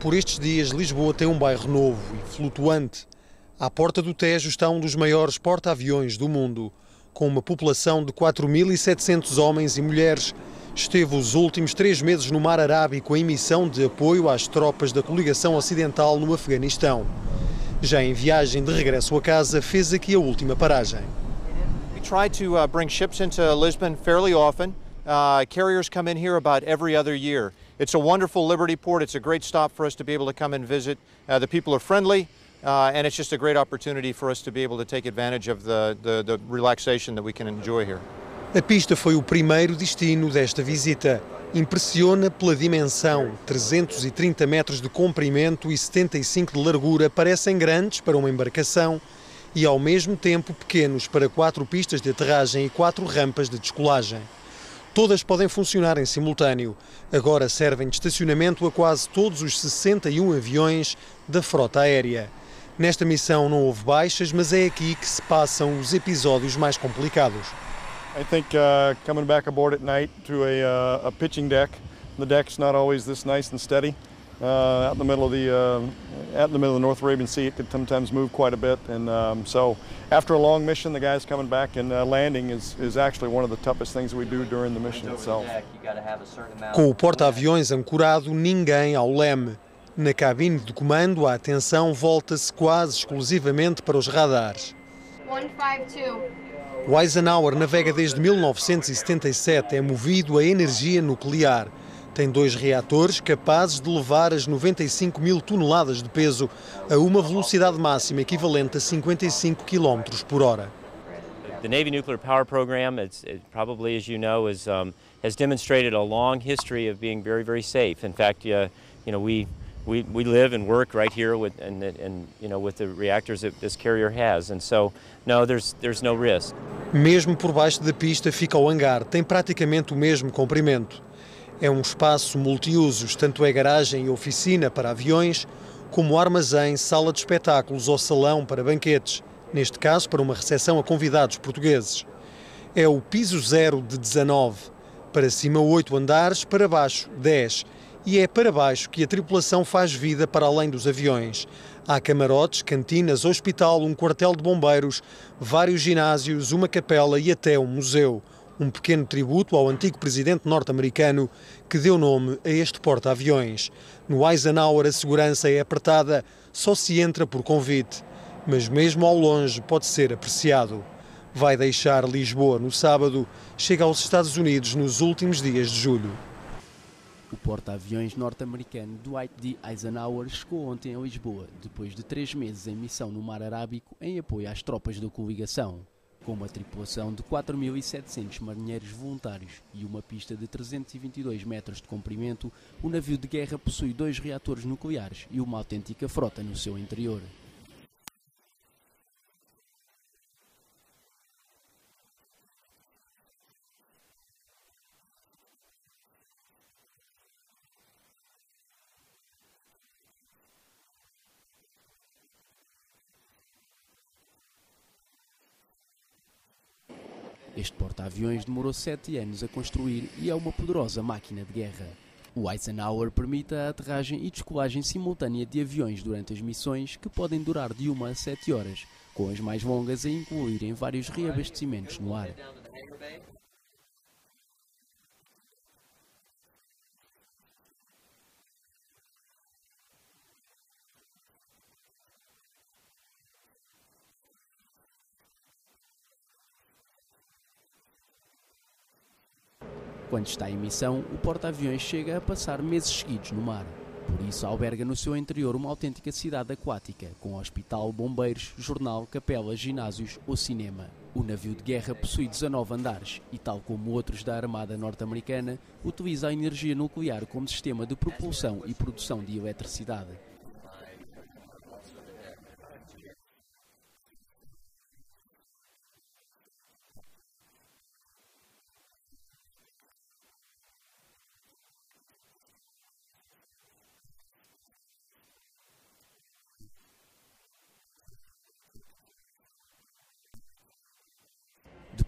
Por estes dias, Lisboa tem um bairro novo e flutuante. À porta do Tejo está um dos maiores porta-aviões do mundo, com uma população de 4.700 homens e mulheres. Esteve os últimos três meses no Mar Arábico em missão de apoio às tropas da coligação ocidental no Afeganistão. Já em viagem de regresso a casa, fez aqui a última paragem. We try to uh, bring ships into Lisbon fairly often. Uh, carriers come in here about every other year. It's a wonderful Liberty port. It's a great stop for us to be able to come and visit. Uh, the people are friendly, uh, and it's just a great opportunity for us to be able to take advantage of the, the, the relaxation that we can enjoy here. A pista foi o primeiro destino desta visita. Impressiona pela dimensão, 330 metros de comprimento e 75 de largura parecem grandes para uma embarcação e ao mesmo tempo pequenos para quatro pistas de aterragem e quatro rampas de descolagem. Todas podem funcionar em simultâneo. Agora servem de estacionamento a quase todos os 61 aviões da frota aérea. Nesta missão não houve baixas, mas é aqui que se passam os episódios mais complicados. I think uh, coming back aboard at night to a, uh, a pitching deck, the deck's not always this nice and steady. Uh, out in the middle of the uh, out in the middle of the North Arabian Sea, it could sometimes move quite a bit. And um, so, after a long mission, the guys coming back and uh, landing is, is actually one of the toughest things we do during the mission itself. Com o porta-aviões ancorado, ninguém ao leme. Na cabine de comando, a atenção volta-se quase exclusivamente para os radares. 152. O Eisenhower navega desde 1977, é movido a energia nuclear. Tem dois reatores capazes de levar as 95 mil toneladas de peso a uma velocidade máxima equivalente a 55 km por hora. The Navy nuclear power program, it's, it probably as you know, is, um, has demonstrated a long history of being very, very safe. In fact, uh, you know, we, we, we live and work right here with, and, and, you know, with the reactors that this carrier has. And so, no, there's, there's no risk. Mesmo por baixo da pista fica o hangar, tem praticamente o mesmo comprimento. É um espaço multiusos, tanto é garagem e oficina para aviões, como armazém, sala de espetáculos ou salão para banquetes, neste caso para uma recepção a convidados portugueses. É o piso zero de 19, para cima 8 andares, para baixo 10, e é para baixo que a tripulação faz vida para além dos aviões. Há camarotes, cantinas, hospital, um quartel de bombeiros, vários ginásios, uma capela e até um museu um pequeno tributo ao antigo presidente norte-americano que deu nome a este porta-aviões. No Eisenhower a segurança é apertada, só se entra por convite, mas mesmo ao longe pode ser apreciado. Vai deixar Lisboa no sábado, chega aos Estados Unidos nos últimos dias de julho. O porta-aviões norte-americano Dwight D. Eisenhower chegou ontem a Lisboa, depois de três meses em missão no Mar Arábico em apoio às tropas da coligação. Com uma tripulação de 4.700 marinheiros voluntários e uma pista de 322 metros de comprimento, o navio de guerra possui dois reatores nucleares e uma autêntica frota no seu interior. Este porta-aviões demorou sete anos a construir e é uma poderosa máquina de guerra. O Eisenhower permite a aterragem e descolagem simultânea de aviões durante as missões, que podem durar de uma a sete horas, com as mais longas a incluírem vários reabastecimentos no ar. Quando está em missão, o porta-aviões chega a passar meses seguidos no mar. Por isso, alberga no seu interior uma autêntica cidade aquática, com hospital, bombeiros, jornal, capela, ginásios ou cinema. O navio de guerra possui 19 andares e, tal como outros da Armada norte-americana, utiliza a energia nuclear como sistema de propulsão e produção de eletricidade.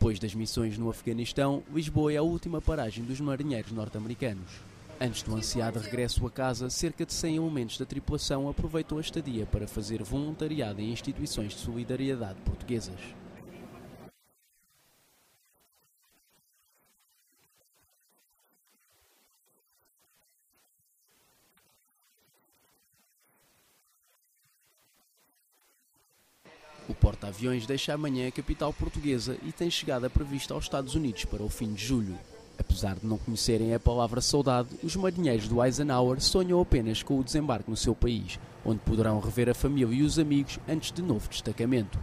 Depois das missões no Afeganistão, Lisboa é a última paragem dos marinheiros norte-americanos. Antes do ansiado regresso a casa, cerca de 100 elementos da tripulação aproveitou a estadia para fazer voluntariado em instituições de solidariedade portuguesas. O porta-aviões deixa amanhã a capital portuguesa e tem chegada prevista aos Estados Unidos para o fim de julho. Apesar de não conhecerem a palavra saudade, os marinheiros do Eisenhower sonham apenas com o desembarque no seu país, onde poderão rever a família e os amigos antes de novo destacamento.